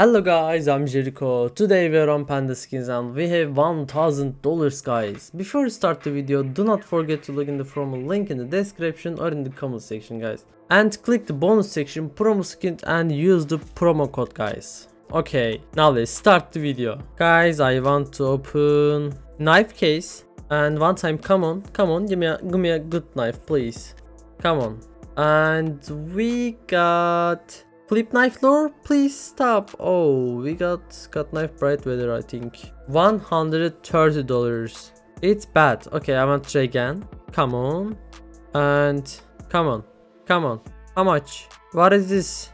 Hello guys, I'm Jeriko. Today we are on Panda Skins and we have $1000 guys. Before we start the video, do not forget to look in the promo link in the description or in the comment section guys. And click the bonus section promo skin and use the promo code guys. Okay, now let's start the video. Guys, I want to open knife case and one time come on, come on, give me a, give me a good knife please. Come on. And we got Flip knife lore, please stop. Oh, we got Gut knife Bright Water, I think. $130. It's bad. Okay, I want to try again. Come on. And come on. Come on. How much? What is this?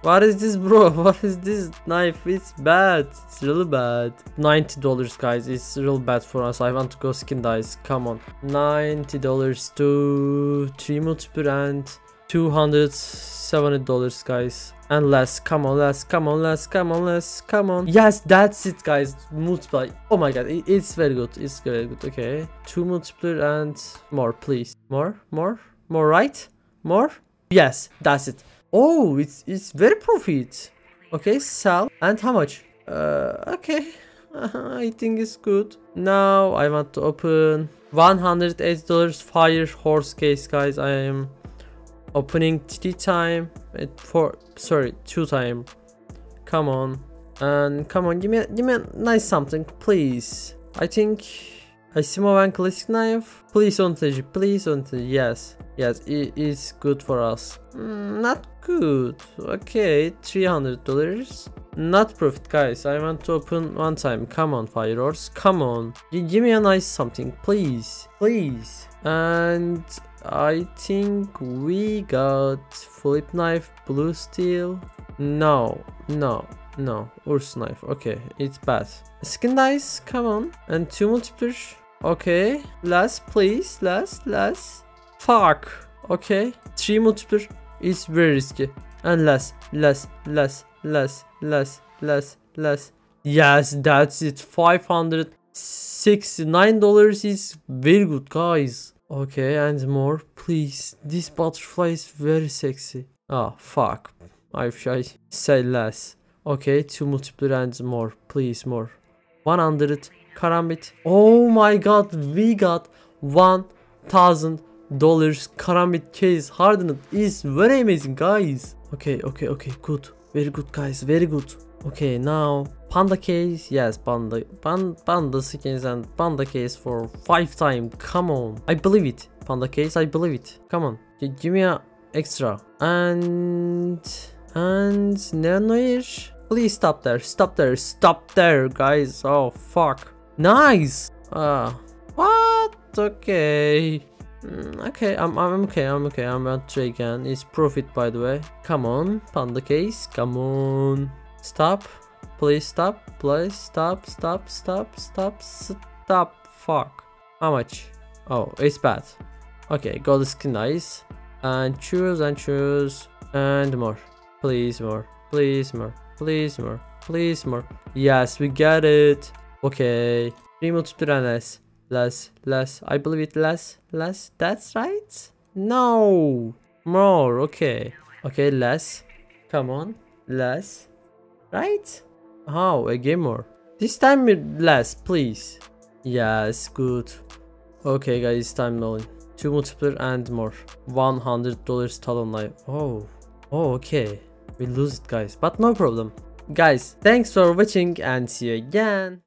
What is this bro? What is this knife? It's bad. It's really bad. $90 guys. It's real bad for us. I want to go skin dice. Come on. $90 to 3 multiple and 270 dollars guys. And less. Come on less. Come on less. Come on less. Come on. Yes that's it guys. Multiply. Oh my god. It, it's very good. It's very good. Okay. Two multiplier and more please. More? More? More right? More? Yes that's it. Oh it's it's very profit. Okay sell. And how much? Uh okay. I think it's good. Now i want to open 108 dollars fire horse case guys. I am opening three time at four sorry two time. Come on. And come on give me give me a nice something please. I think I see my one classic knife. Please don't touch please don't yes yes it is good for us. Mm, not good. Okay 300 dollars. Not profit guys. I want to open one time. Come on fire horse come on. G give me a nice something please. Please. And I think we got flip knife, blue steel. No, no, no, Urs knife. Okay, it's bad. Skin dice, come on. And two multipliers. Okay, last please, last, last. Fuck. Okay, three multiplier is very risky. And less, less, less, less, less, less, less. Yes, that's it. $569 is very good, guys. Okay, and more, please. This butterfly is very sexy. Oh, fuck. I should say less. Okay, two multiplier and more. Please, more. 100 karambit. Oh my god, we got $1,000 karambit case hardened. is very amazing, guys. Okay, okay, okay, good. Very good, guys. Very good. Okay, now panda case. Yes, panda, pan, panda skins and panda case for five time. Come on, I believe it. Panda case, I believe it. Come on, give me a extra and and nanoish. Please stop there. Stop there. Stop there, guys. Oh fuck. Nice. Ah, uh, what? Okay. Mm, okay, I'm, I'm okay, I'm okay, I'm try again. It's profit by the way. Come on, panda case, come on. Stop. Please stop. Please stop. Stop. Stop. Stop. Stop. Fuck. How much? Oh, it's bad. Okay, go to skin dice. And choose and choose. And more. Please more. Please more. Please more. Please more. Yes, we got it. Okay. Remove to less. Less. Less. I believe it less. Less. That's right. No. More. Okay. Okay, less. Come on. Less. Right? Oh, a more. This time less, please. Yes, good. Okay, guys, time knowing. Two multiplier and more. $100 talon knife. Oh. Oh, okay. We lose it, guys. But no problem. Guys, thanks for watching and see you again.